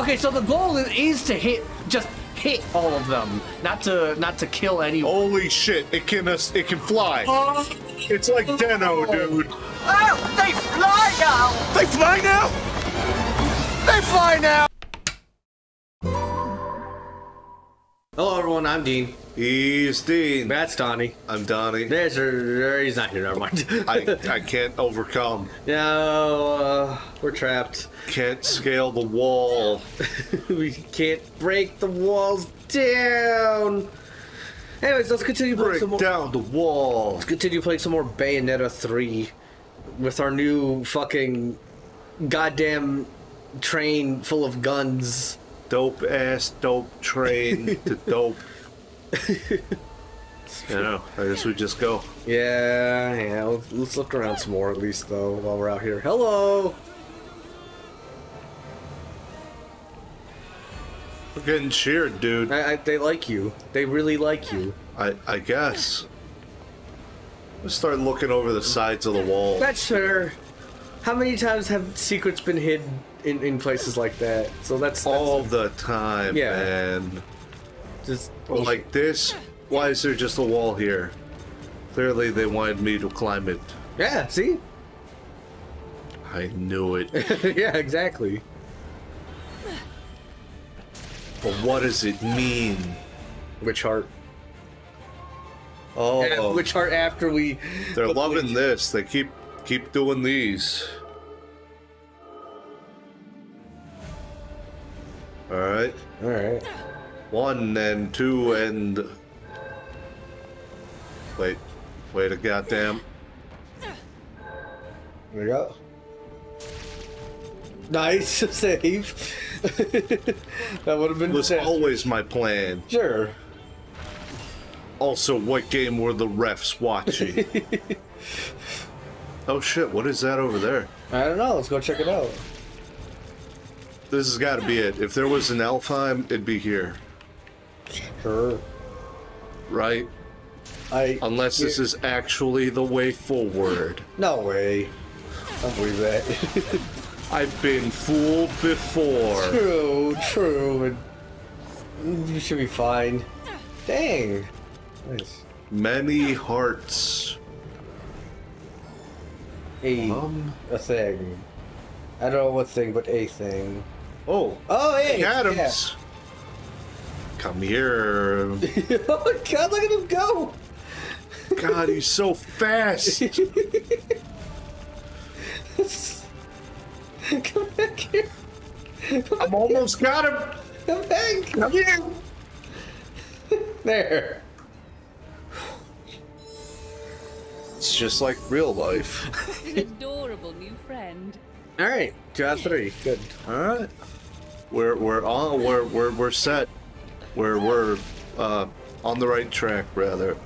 Okay, so the goal is, is to hit, just hit all of them, not to not to kill anyone. Holy shit! It can uh, it can fly. It's like Deno, dude. Oh, they fly now! They fly now. They fly now! Hello, everyone. I'm Dean. He's Dean. That's Donnie. I'm Donnie. There's her. He's not here. Never mind. I I can't overcome. no, uh, we're trapped. Can't scale the wall. we can't break the walls down. Anyways, let's continue playing Break some more. down the wall. Let's continue playing some more Bayonetta 3 with our new fucking goddamn train full of guns. Dope ass dope train to dope. I know. I guess we just go. Yeah, yeah. Let's, let's look around some more at least, though, while we're out here. Hello. We're getting cheered, dude. I, I, they like you. They really like you. I I guess. Let's start looking over the sides of the wall. That's fair. How many times have secrets been hidden in, in places like that? So that's, that's all the time, Yeah. man. just But like this, why is there just a wall here? Clearly, they wanted me to climb it. yeah. See, I knew it. yeah, exactly. but what does it mean? Which heart? Oh, Which heart after we? they're loving this. They keep keep doing these. All right, All right. One and two and wait, wait a goddamn. There we go. Nice save. that would have been was sad. always my plan. Sure. Also, what game were the refs watching? oh shit, what is that over there? I don't know. Let's go check it out. This has got to be it. If there was an Alfheim, it'd be here, Sure. right? I. Unless this is actually the way forward. No way. I don't believe that. I've been fooled before. true. True. You should be fine. Dang. Nice. Many hearts. A Um. a thing. I don't know what thing, but a thing. Oh, Oh, hey. Adams. Come here. Yeah. oh God! Look at him go. God, he's so fast. Come back here. I'm almost got him. Come back. Come here. There. It's just like real life. An adorable new friend. All right. Two out of three. Good. All right. We're we're on we're we're we're set. We're we're uh on the right track rather.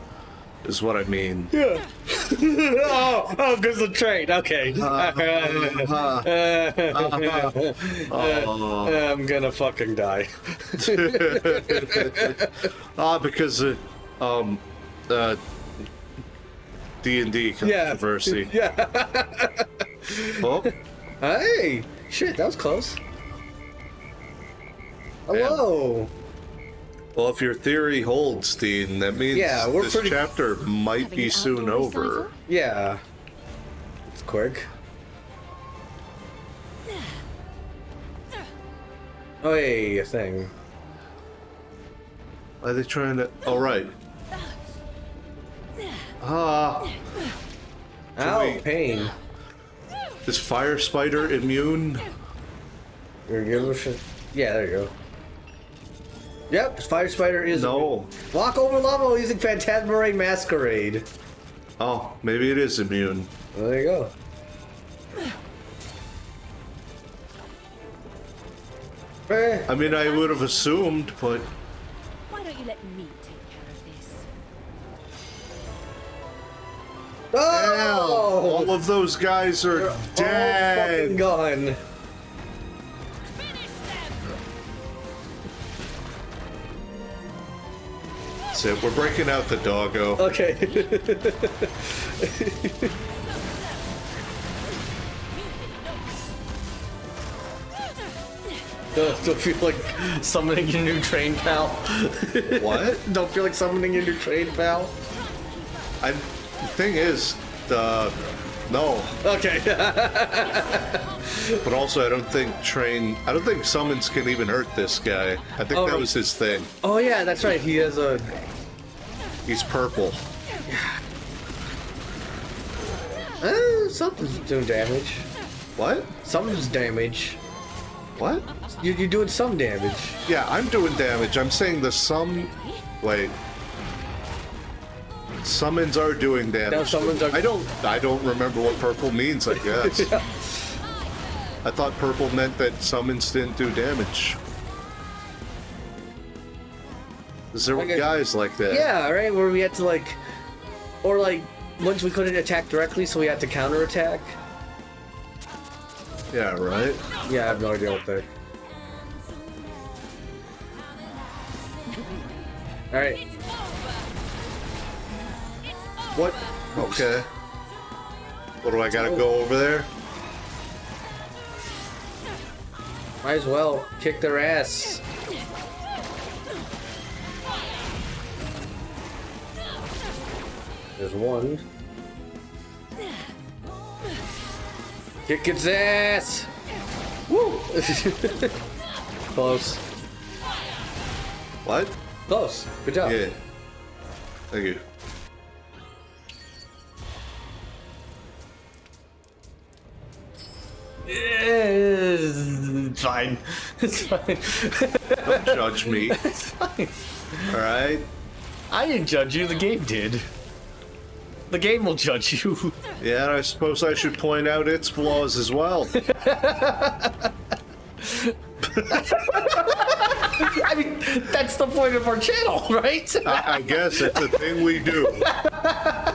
Is what I mean. Yeah. oh, oh, because the train. Okay. Oh, I'm gonna fucking die. ah, because uh, um uh D and D Yeah. controversy. Yeah. Oh, Hey. Shit, that was close. Hello. Well, if your theory holds, Dean, that means Yeah, we're this pretty- chapter might Having be soon over. recital? Yeah. It's quick. Oh, hey, a thing. Are they trying to? All right. Ah, Ow, we- pain. is fire spider immune? Here, give it a shot. Yeah, there you go. Yep, Fire Spider is. No. Walk over level using Phantasmarine Masquerade. Oh, maybe it is immune. Well, there you go. Eh, I mean, I would have assumed, but Why don't you let me take care of this? Oh! all of those guys are All fucking dead. gone. That's it. We're breaking out the doggo. Okay. Don't feel like summoning your new train pal. What? Don't feel like summoning your new train pal. I. The thing is, the no, Okay. but also I don't think train. I don't think summons can even hurt this guy. I think Oh, that right. was his thing. oh yeah, that's right. He has a. He's purple. Uh, something's doing damage. What? Something's damage. What? You, you're doing some damage. Yeah, I'm doing damage. I'm saying the sum. Wait. Summons are doing damage. No, summons are- I don't. I don't remember what purple means. I guess. I thought purple meant that summons didn't do damage. 'Cause there Okay. guys like that. Yeah, right. Where we had to like, or like once we couldn't attack directly, so we had to counterattack. Yeah. Right. Yeah, I have no idea what they. All right. What? Okay. What do I gotta go over there? Might as well kick their ass. There's one. Kick its ass! Woo! Close. What? Close. Good job. Yeah. Thank you. It's fine. It's fine. Don't judge me. it's fine. All right. I didn't judge you, the game did. The game will judge you. Yeah, and I suppose I should point out its flaws as well. I mean, that's the point of our channel, right? I, I guess it's a thing we do.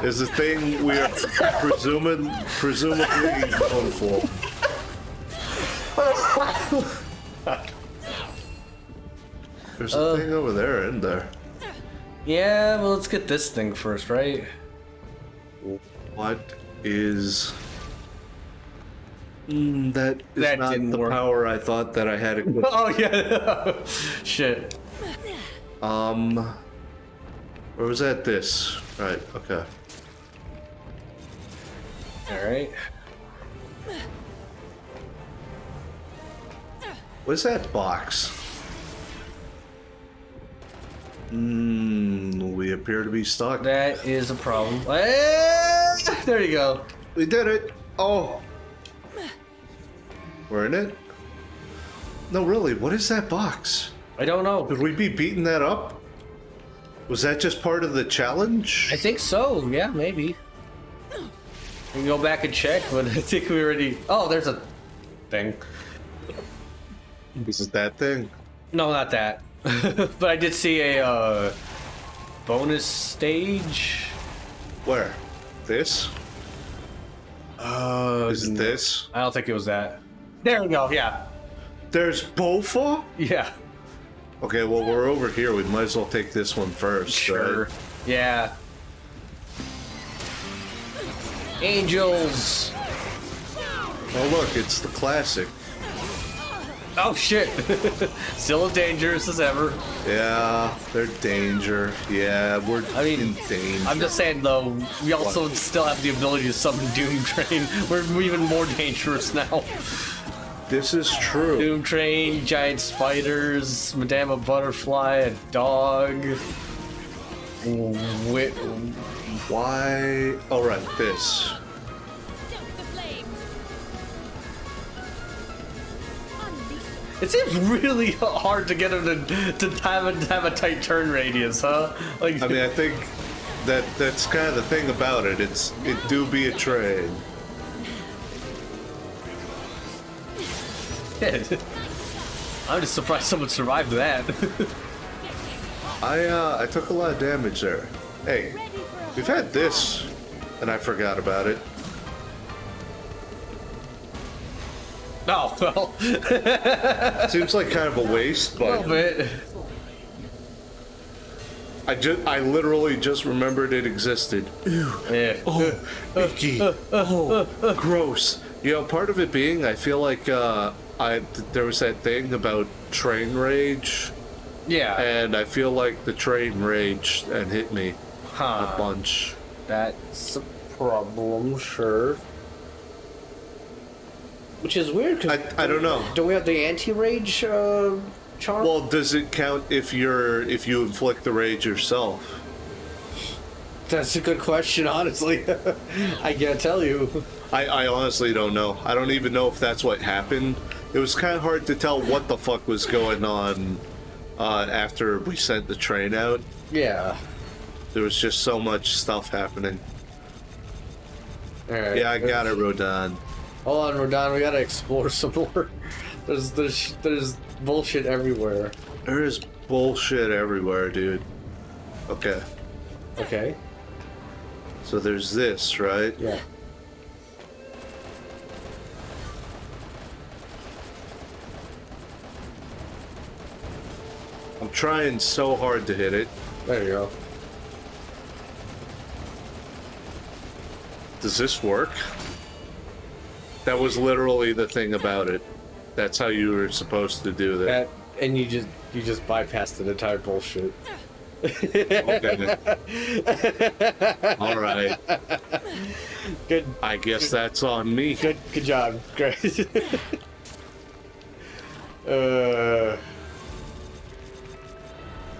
Is a thing we are presuming, presumably known for. There's a uh. thing over there, isn't there? yeah, well, let's get this thing first, right? What is? Mm, that is That not the work. power I thought that I had. Oh, yeah. Shit. Um, or was that this? Right. Okay. Alright. What's that box? Hmm. We appear to be stuck. That is a problem. Eh, There you go. We did it. Oh. We're in it. No, really. What is that box? I don't know. Could we be beating that up? Was that just part of the challenge? I think so. Yeah, maybe. We can go back and check, but I think we already. Oh, there's a thing. This Is it that thing? No, not that. but I did see a uh, bonus stage. Where? This? Uh, Is it this? I don't think it was that. There we go. Yeah, There's Bofa? yeah, Okay, well, we're over here. We might as well take this one first. sure. right? Yeah. Angels. Oh, look, it's the classic. Oh shit. Still as dangerous as ever. Yeah, they're danger. Yeah, we're I mean, in danger. I'm just saying though, we also still have the ability to summon Doom Train. We're even more dangerous now. This is true. Doom Train, giant spiders, Madame Butterfly, a dog. Wi- Why? Oh, right, this. It seems really hard to get him to, to have a, have a tight turn radius, huh? Like, I mean, I think that that's kind of the thing about it. It's it do be a train. shit. I'm just surprised someone survived that. I uh, I took a lot of damage there. Hey, we've had this, and I forgot about it. Oh, well, Seems like kind of a waste, a little but bit. I just I literally just remembered it existed. Yeah. Oh, uh, icky. Uh, uh, oh, gross. You know, part of it being, I feel like uh, I there was that thing about train rage, Yeah. and I feel like the train raged and hit me a bunch. That's a problem, sure. Which is weird because I, I don't know. don't we have the anti-rage uh, charm? Well, does it count if you're if you inflict the rage yourself? that's a good question. Honestly, I can't tell you. I, I honestly don't know. I don't even know if that's what happened. It was kind of hard to tell what the fuck was going on uh, after we sent the train out. Yeah. There was just so much stuff happening. Right. Yeah, I got it, Rodin. Hold on, Rodin. We gotta explore some more. There's there's there's bullshit everywhere. There is bullshit everywhere, dude. Okay, Okay. so there's this, right? Yeah. I'm trying so hard to hit it. There you go. Does this work? That was literally the thing about it. That's how you were supposed to do that. That and you just you just bypassed the entire bullshit. Okay. All right. Good. I guess that's on me. Good. Good job. Great. uh.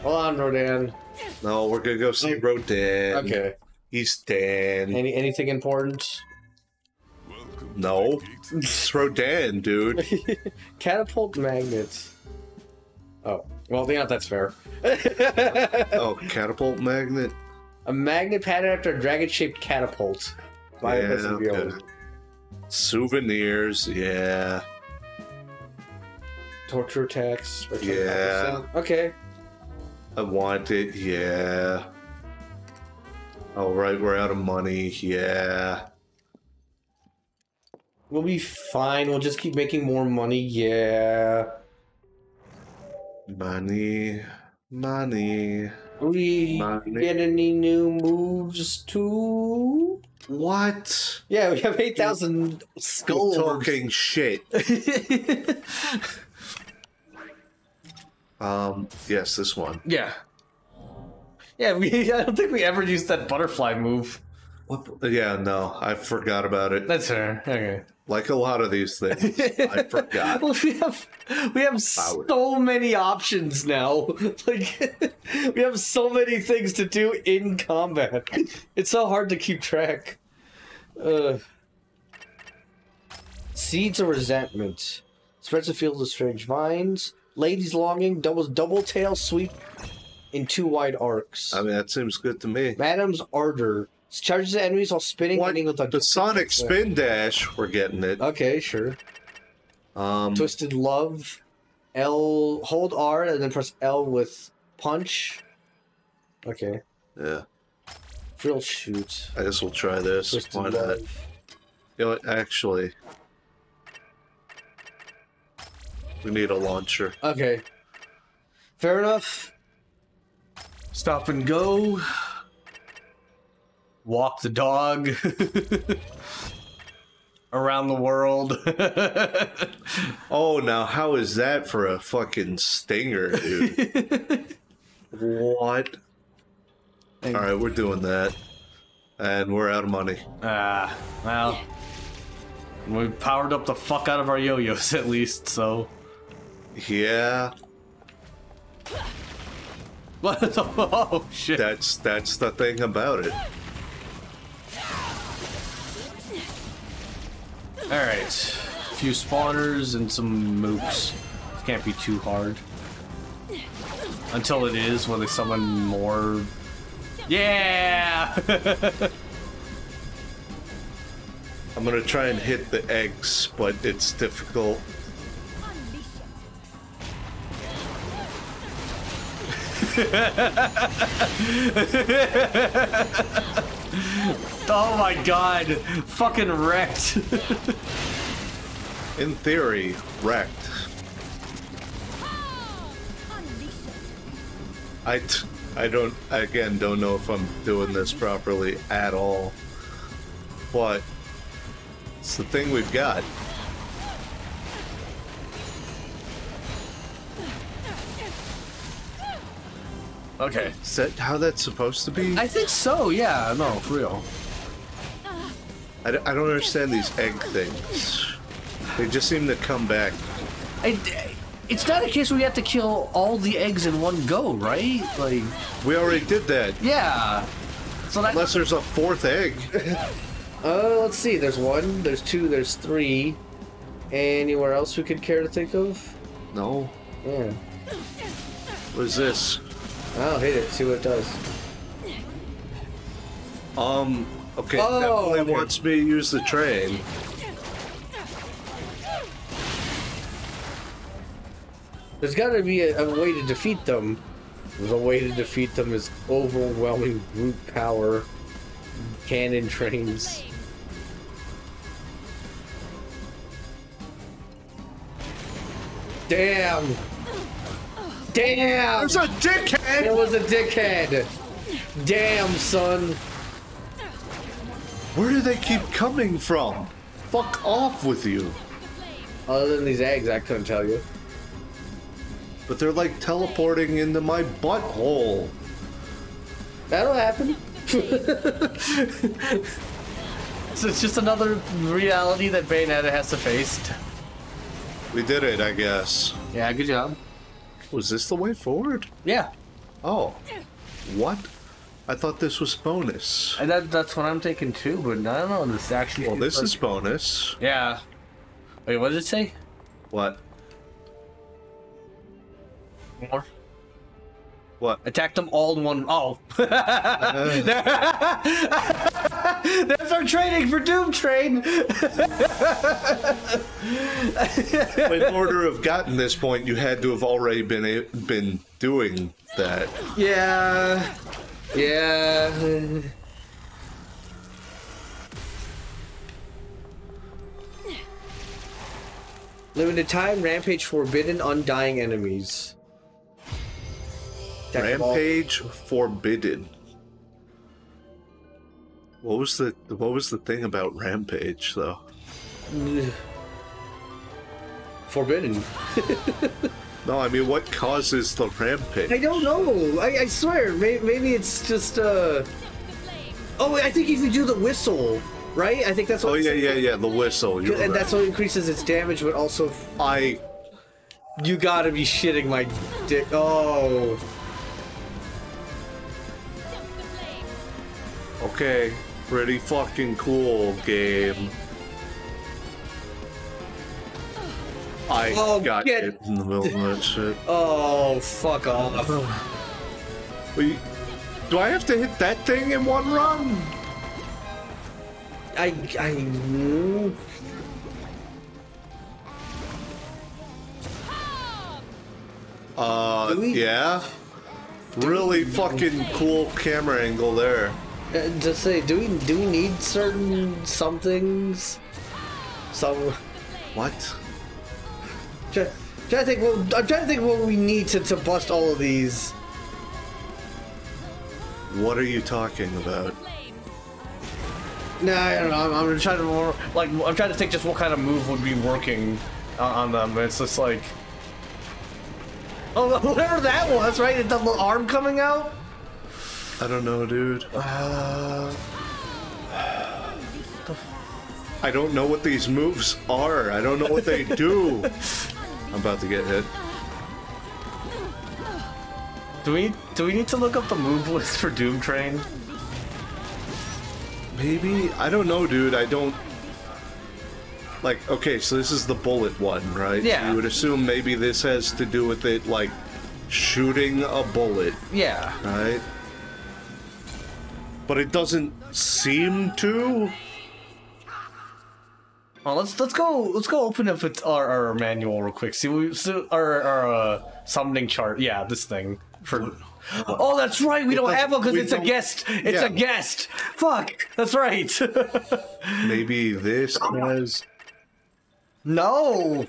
Hold on, Rodin. No, we're gonna go see Rodin. Okay. He's Dan. Any anything important? No. It's Rodin, dude. Catapult magnets. Oh, well, yeah, that's fair. Oh, catapult magnet? A magnet pattern after a dragon-shaped catapult. By Yeah, okay. Souvenirs, yeah. Torture attacks. Yeah. Okay. I want it, yeah. All right, we're out of money, yeah. We'll be fine. We'll just keep making more money. Yeah. Money, money. We Money. get any new moves too? What? Yeah, we have 8,000 skull You're talking shit. Um, yes, this one. Yeah. Yeah, we. I don't think we ever used that butterfly move. What? Yeah, no, I forgot about it. That's fair. Okay. Like a lot of these things, I forgot. We have we have so many options now. Like we have so many things to do in combat. It's so hard to keep track. Uh, Seeds of resentment. Spreads a field of strange vines. Ladies longing doubles double tail sweep in two wide arcs. I mean, that seems good to me. Madam's ardor charges the enemies while spinning, What? ending with a The Sonic Spin Dash, we're getting it. Okay, sure. Um, Twisted Love. L hold R and then press L with punch. Okay. yeah, Real shoot. I guess we'll try this. Twisted Why not? Love. You know what? Actually, we need a launcher. Okay. Fair enough. Stop and go. Walk the dog. Around the world. Oh, now how is that for a fucking stinger, dude? what? All right, we're doing that, and we're out of money. Ah, well. We powered up the fuck out of our yo-yos at least, so. Yeah, What? oh shit! that's that's the thing about it. All right, a few spawners and some mooks. Can't be too hard. Until it is, when they summon more. Yeah. I'm gonna try and hit the eggs, but it's difficult. oh my god! Fucking wrecked. In theory, wrecked. I, t- I don't, again, don't know if I'm doing this properly at all. But It's the thing we've got. Okay. Is that how that's supposed to be? I think so, yeah. No, for real. I, d- I don't understand these egg things. They just seem to come back. I, it's not a case where we have to kill all the eggs in one go, right? Like, We already did that. yeah. So that. Unless there's a fourth egg. Uh, let's see. There's one, there's two, there's three. Anywhere else we could care to think of? No. Yeah. What is this? I'll hit it, see what it does. Um. Okay. Oh, definitely okay. wants me to use the train. There's gotta be a, a way to defeat them. The way to defeat them is overwhelming brute power, cannon trains. Damn! Damn! There's a dickhead. It was a dickhead! Damn, son! Where do they keep coming from? Fuck off with you. Other than these eggs, I couldn't tell you. But they're like teleporting into my butthole. That'll happen. so it's just another reality that Bayonetta has to face. We did it, I guess. Yeah, good job. Was this the way forward? Yeah, Oh. What? I thought this was bonus. and that, that's what I'm taking too, but I don't know. This actually. Well, this is bonus. Yeah. Wait, what did it say? What? More. What? Attack them all in one. Oh. There's our training for Doom Train. In order to have gotten this point, you had to have already been a- been doing that. Yeah. Yeah. Limited time, Rampage Forbidden, Undying Enemies. All- Rampage forbidden. What was the what was the thing about Rampage though? Forbidden. No, I mean what causes the rampage? I don't know. I, I swear, maybe, maybe it's just uh. Oh, I think if you do the whistle, right? I think that's what. Oh yeah, yeah, yeah. The whistle. And right. that's what increases its damage, but also I you gotta be shitting my dick. Oh, okay. Pretty fucking cool game. I Oh, got get- it in the middle of that shit. oh, fuck off. Wait, do I have to hit that thing in one run? I I. Uh, yeah. Really fucking cool camera angle there. Uh, just say, do we do we need certain somethings? Some. What? Try, trying to think. Well, I'm trying to think what we need to to bust all of these. What are you talking about? Nah, I don't know. I'm, I'm trying to more like I'm trying to think just what kind of move would be working on, on them. It's just like. Oh, whatever that was, right? The arm coming out. I don't know, dude. Uh, I don't know what these moves are. I don't know what they do. I'm about to get hit. do we do we need to look up the move list for Doom Train? Maybe I don't know, dude. I don't like. Okay, so this is the bullet one, right? Yeah. You would assume maybe this has to do with it, like shooting a bullet, Yeah. right? But it doesn't seem to. Well, let's let's go let's go open up our, our manual real quick. See we so our our uh, summoning chart. Yeah, this thing for. Oh, that's right. We don't have one because it's a don't- guest. It's Yeah. a guest. Fuck. That's right. Maybe this has. no.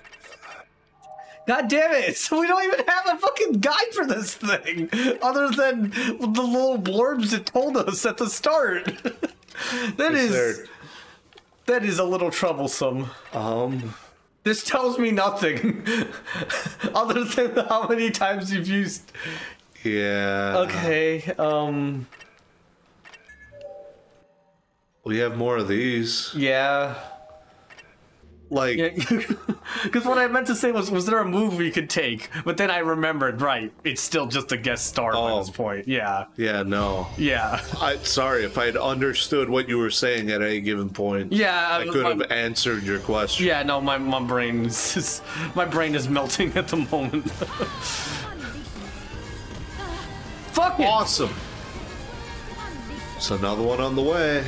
God damn it! So we don't even have a fucking guide for this thing, other than the little blurbs it told us at the start. that Is is That is a little troublesome. Um, This tells me nothing. Other than how many times you've used. yeah. Okay, um. We have more of these. Yeah. Like, Because what I meant to say was, was there a move we could take? But then I remembered, right, it's still just a guest star Oh. this point. Yeah. yeah, no. Yeah. I sorry if I'd understood what you were saying at any given point. Yeah, I I- could have answered your question. Yeah, no, my, my brain is just, my brain is melting at the moment. Fuck it! Awesome. It's another one on the way.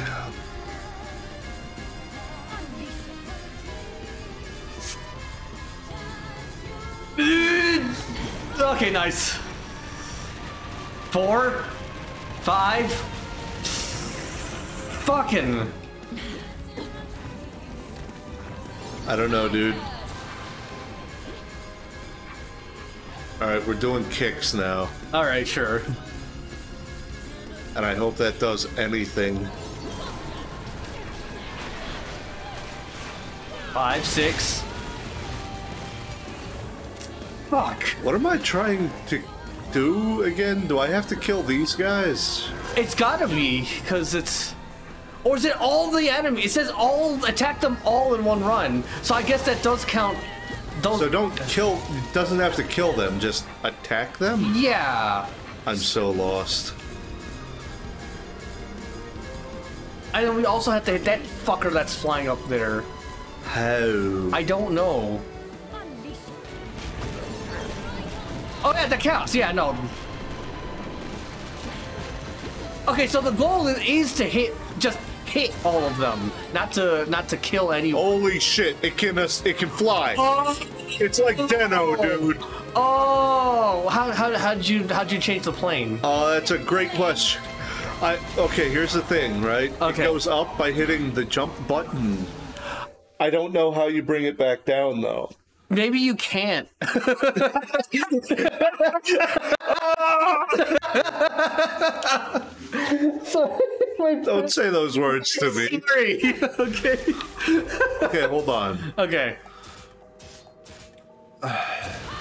Okay, nice. Four, five, fucking. I don't know, dude. Alright, we're doing kicks now. All right, sure. And I hope that does anything. Five, six. Fuck. What am I trying to do again? Do I have to kill these guys? It's gotta be, because it's. Or is it all the enemy? It says all attack them all in one run. So I guess that does count. Those. So don't kill. Doesn't have to kill them, just attack them? yeah. I'm so lost. And then we also have to hit that fucker that's flying up there. How? I don't know. Oh yeah, that counts. Yeah, no. Okay, so the goal is, to hit, just hit all of them, not to not to kill anyone. Holy shit! It can it can fly. It's like Deno, dude. Oh, how how how'd you how'd you change the plane? Uh, that's a great question. I okay. Here's the thing, right? Okay. It goes up by hitting the jump button. I don't know how you bring it back down though. Maybe you can't. Sorry, Don't say those words to me. Sorry. okay. Okay, hold on. Okay.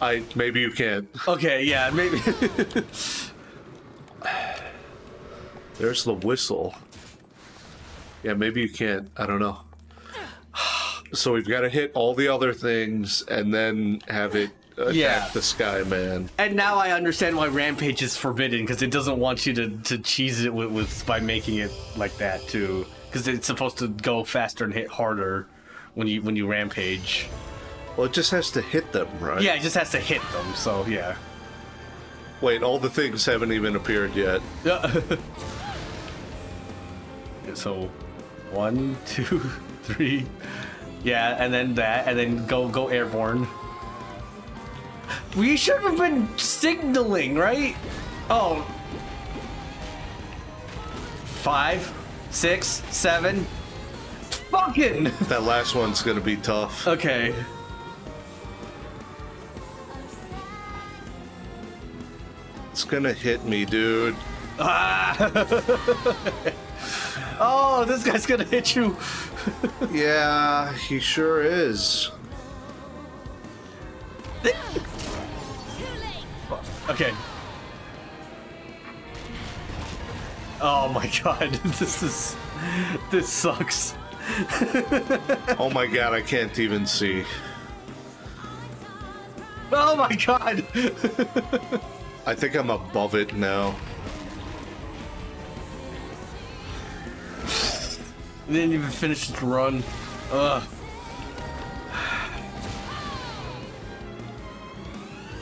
I maybe you can't. Okay. Yeah. Maybe. There's the whistle. Yeah, maybe you can't. I don't know. So we've got to hit all the other things and then have it attack Yeah. the Sky Man. And now I understand why Rampage is forbidden because it doesn't want you to, to cheese it with, with by making it like that too. Because it's supposed to go faster and hit harder when you when you rampage. Well, it just has to hit them, right? Yeah, it just has to hit them. So yeah. Wait, all the things haven't even appeared yet. Yeah. so one, two, three. Yeah, and then that, and then go go airborne. We should have been signaling, right? Oh. Five, six, seven. Fucking. That last one's gonna be tough. Okay. It's gonna hit me, dude. Oh, this guy's gonna hit you. Yeah, he sure is. Okay. Oh my god, this is. This sucks. Oh my god, I can't even see. Oh my god! I think I'm above it now. I Didn't even finish the run. Ugh.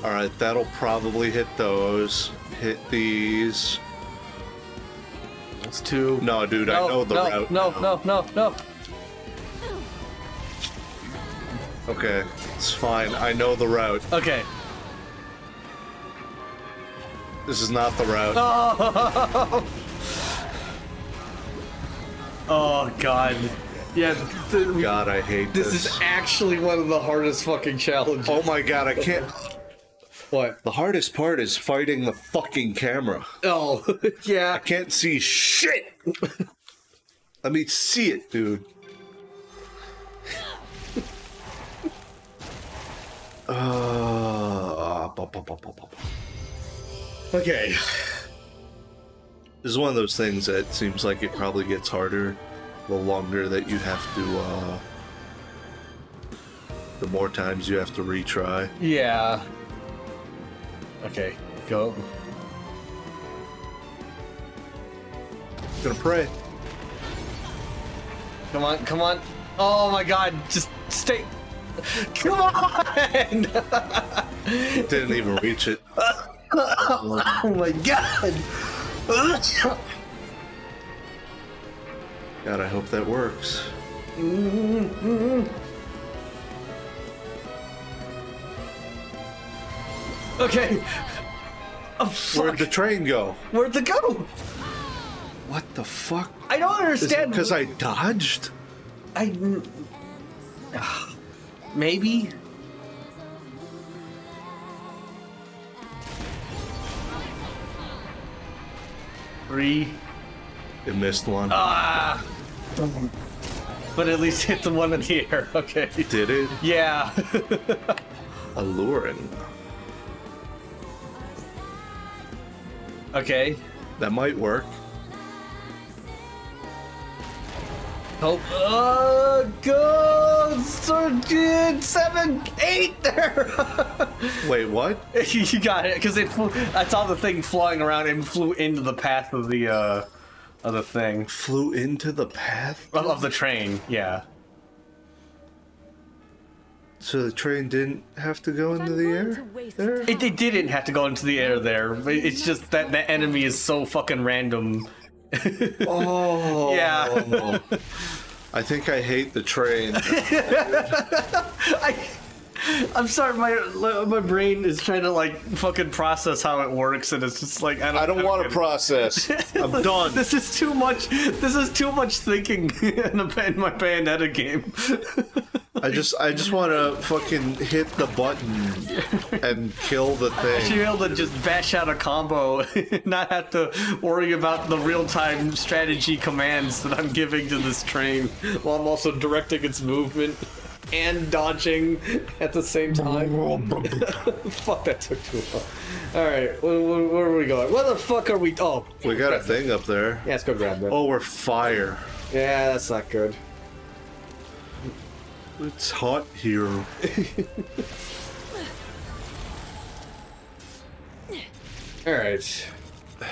Alright, that'll probably hit those. Hit these. That's two. No, dude, I know the no, route. No, now. no, no, no. Okay, it's fine. I know the route. Okay. This is not the route. Oh god. Yeah, God, I hate this this. is actually one of the hardest fucking challenges. oh my god, I can't. What? The hardest part is fighting the fucking camera. Oh, yeah. I can't see shit. Let me see it, dude. Uh, bu- Okay. This is one of those things that seems like it probably gets harder the longer that you have to, uh, the more times you have to retry. Yeah. Okay, go. Gonna pray. Come on, come on. Oh my god, just stay. Come on! Didn't even reach it. oh my god! God, I hope that works. Okay. Oh, Where'd the train go? Where'd it go? What the fuck? I don't understand. because I dodged? I. Ugh. Maybe? Three. It missed one. Ah! But at least hit the one in the air. Okay. Did it? Yeah. Alluring. okay. That might work. Oh, uh, go, thirteen, seven, eight there. Wait, what? you got it, because it flew. I saw the thing flying around and flew into the path of the, uh, of the thing Flew into the path? of, of the train. Yeah. So the train didn't have to go into the air? There? It, it didn't have to go into the air there. It's just that the enemy is so fucking random. Oh. Yeah. I think I hate the train. I, I'm sorry, my my brain is trying to like fucking process how it works, and it's just like I don't. I don't want to process. I'm done. This is too much. This is too much thinking in, a, in my Bayonetta game. I just I just want to fucking hit the button and kill the thing. I Should be able to just bash out a combo, not have to worry about the real-time strategy commands that I'm giving to this train, while I'm also directing its movement and dodging at the same time. Fuck, that took too long. All right, where, where, where are we going? Where the fuck are we? Oh, We got a thing up there. yeah, let's go grab that. Oh, we're fire. Yeah, that's not good. It's hot here. All right.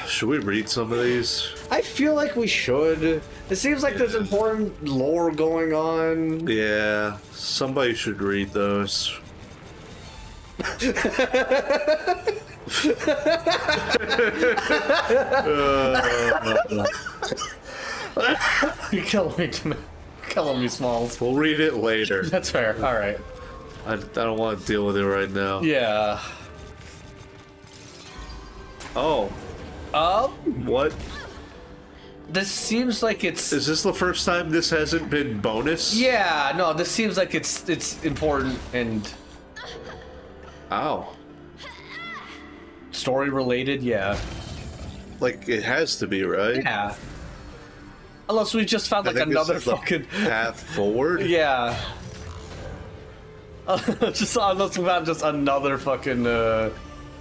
Should we read some of these? I feel like we should. It seems like there's important lore going on. Yeah, somebody should read those. You're killing me, Tim- killing me, Smalls. We'll read it later. That's fair. All right. I, I don't want to deal with it right now. Yeah. Oh, Um. what? This seems like it's. Is this the first time this hasn't been bonus? Yeah. No. This seems like it's it's important and Ow. story related. Yeah. Like, it has to be, right? Yeah. Unless we just found like another fucking. path forward. Yeah. just unless we found just another fucking. uh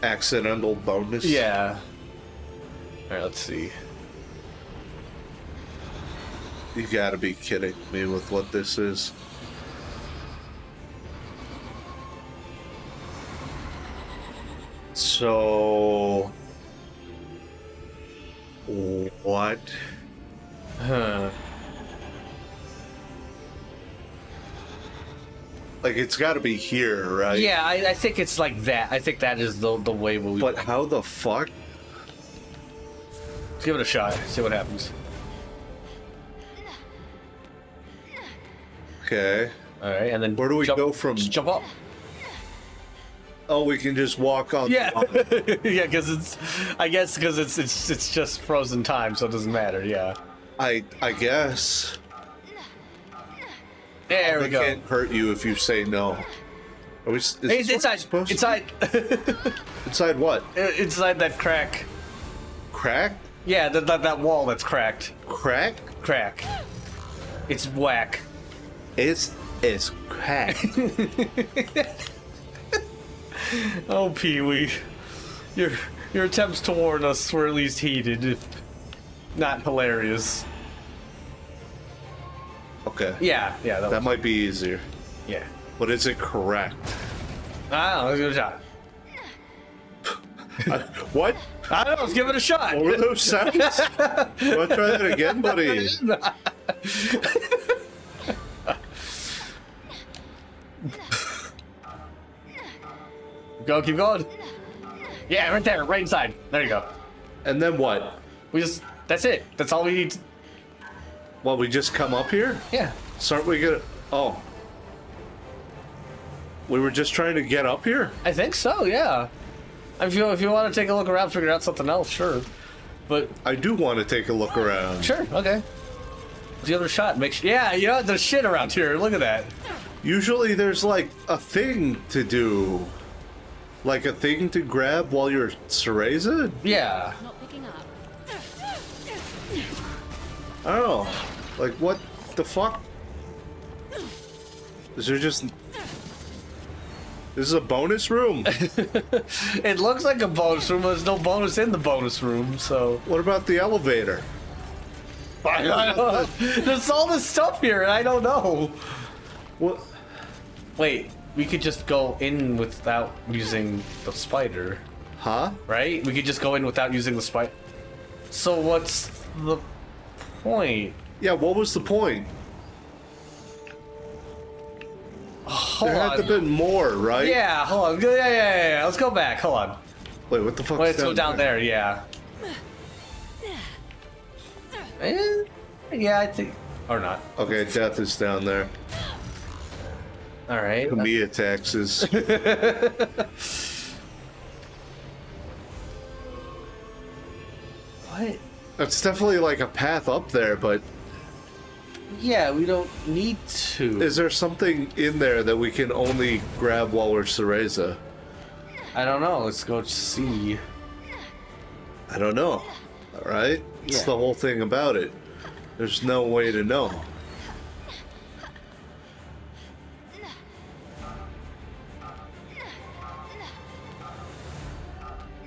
Accidental bonus. Yeah. All right. Let's see. You gotta be kidding me with what this is. So. What? Huh. Like, it's gotta be here, right? Yeah, I, I think it's like that. I think that is the the way we. But how the fuck? Let's give it a shot. See what happens. Okay. All right, and then Where do we jump- go from- Just jump up. Oh, we can just walk on. Yeah, yeah, because it's. I guess because it's it's it's just frozen time, so it doesn't matter. Yeah. I I guess. There we They go. can't hurt you if you say no. Are we? Is Hey, it's inside. supposed to- Inside. Inside what? Uh, inside that crack. Crack? Yeah, that, that that wall that's cracked. Crack? Crack. It's whack. It's it's crack. Oh, Pee Wee. Your your attempts to warn us were at least heated, if not hilarious. okay. Yeah, yeah, that, That might be easier. yeah. But is it correct? Ah, let's give it a shot. What? I don't know, let's give it a shot. What were those sounds? Want to try that again, buddy? Go, keep going. Yeah, right there, right inside. There you go. And then what? We just, that's it. That's all we need. To, Well, we just come up here? yeah. So aren't we gonna? Oh. We were just trying to get up here? I think so, yeah. If you, if you want to take a look around, figure out something else, sure. But, I do want to take a look around. sure, okay. The other shot. Make sure. Yeah, you know, there's shit around here. Look at that. Usually there's like a thing to do. Like a thing to grab while you're Cereza? Yeah. Not picking up. I don't know. Like what the fuck? Is there just This is a bonus room. It looks like a bonus room, but there's no bonus in the bonus room, so. what about the elevator? I don't know. There's all this stuff here, and I don't know. What Wait, we could just go in without using the spider, Huh? right? We could just go in without using the spider. So what's the point? Yeah, what was the point? Hold There had to on. been more, right? Yeah, hold on. Yeah, yeah, yeah, yeah. Let's go back. Hold on. Wait, what the fuck? Let's go down there. Yeah. Eh, yeah, I think. Or not. Okay, death is down there. All right. Mia taxes. What? It's definitely like a path up there, but Yeah, we don't need to. is there something in there that we can only grab while we're Cereza? I don't know. Let's go see. I don't know. All right? It's Yeah. the whole thing about it. There's no way to know.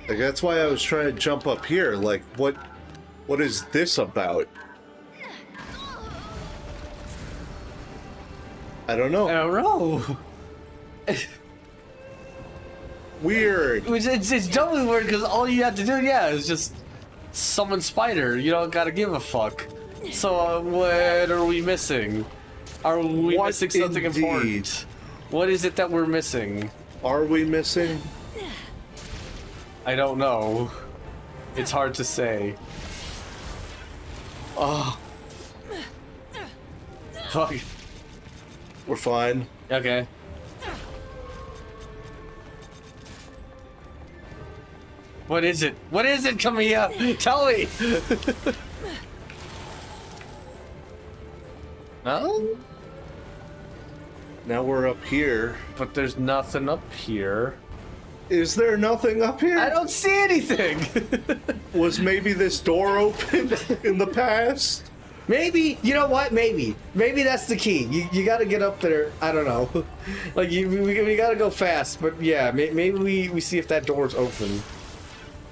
Like that's why I was trying to jump up here. Like what what is this about? I don't know. I don't know. Weird. It's, it's, it's doubly weird because all you have to do, yeah, is just summon Spider. You don't gotta give a fuck. So uh, what are we missing? Are we What missing something indeed? important? What is it that we're missing? Are we missing? I don't know. It's hard to say. Oh. Fuck. We're fine. Okay. What is it? What is it, Camilla? Tell me! no? Now we're up here. But there's nothing up here. Is there nothing up here? I don't see anything! Was maybe this door open in the past? Maybe, you know what? Maybe. Maybe that's the key. You, you gotta get up there. I don't know. like, you, we, we gotta go fast. But yeah, may, maybe we, we see if that door's open.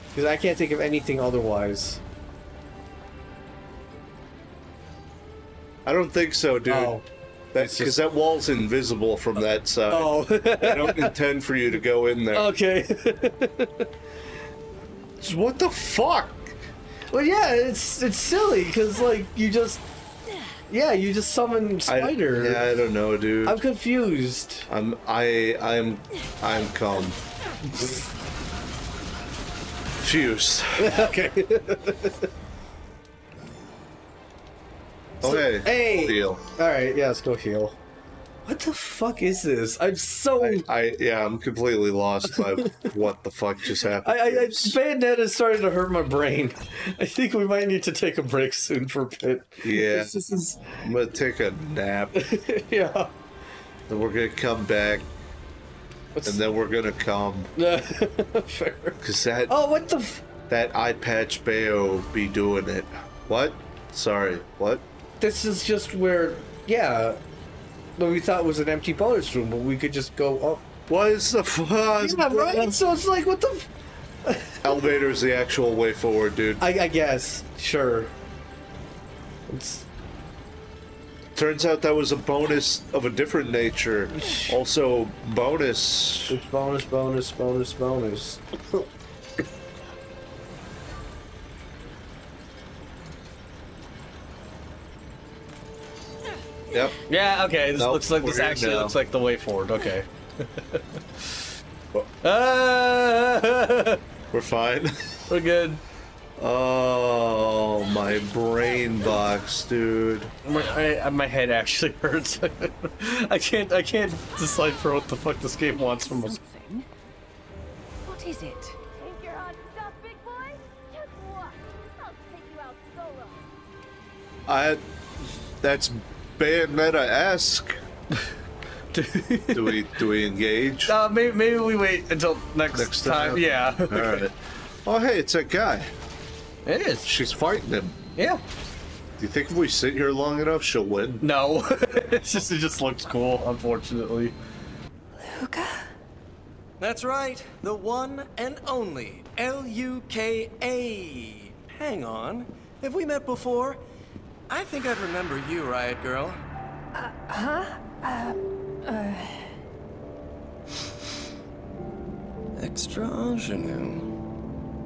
Because I can't think of anything otherwise. I don't think so, dude. Oh. Because that wall's invisible from that oh. side. Oh. I don't intend for you to go in there. okay. What the fuck? Well, yeah, it's it's silly because like you just, yeah, you just summon I, spider. yeah, I don't know, dude. I'm I'm, confused. I'm I I'm I'm calm. Fused. okay. Okay. hey. Deal. All right. Yeah, let's go heal. What the fuck is this? I'm so. I, I yeah, I'm completely lost by what the fuck just happened. I, I, I Bayonetta is starting to hurt my brain. I think we might need to take a break soon for a bit. Yeah. This, is, I'm gonna take a nap, yeah. then we're gonna come back, What's, and then we're gonna come. fair. Cause that Oh, what the? F- that eye patch Bayo be doing it. What? Sorry. What? this is just where, yeah. What we thought was an empty bonus room, but we could just go up. What is the fuck? Yeah, right. So it's like, what the? F- Elevator is the actual way forward, dude. I, I guess. Sure. It's Turns out that was a bonus of a different nature. Also, bonus. it's bonus, bonus, bonus, bonus. Yep. Yeah. Okay. This Nope, looks like this actually now. looks like the way forward. Okay. Well- Ah, We're fine. we're good. Oh, my brain box, dude. My, I, my head actually hurts. I can't. I can't decipher what the fuck this game wants from us. Something. What is it? Think you're hot stuff, big boy? Just what? I'll take you out solo. I. That's Bayonetta esque. Do we do we engage? Uh, maybe, maybe we wait until next, Next time. time. Yeah. All right. Oh, hey, it's that guy. It is. She's fighting him. Yeah. Do you think if we sit here long enough, she'll win? No. it's just it just looks cool. Unfortunately. Luka? That's right, the one and only L U K A. Hang on, have we met before? I think I'd remember you, Riot Girl. Uh, huh? Uh. uh... Extra ingenue.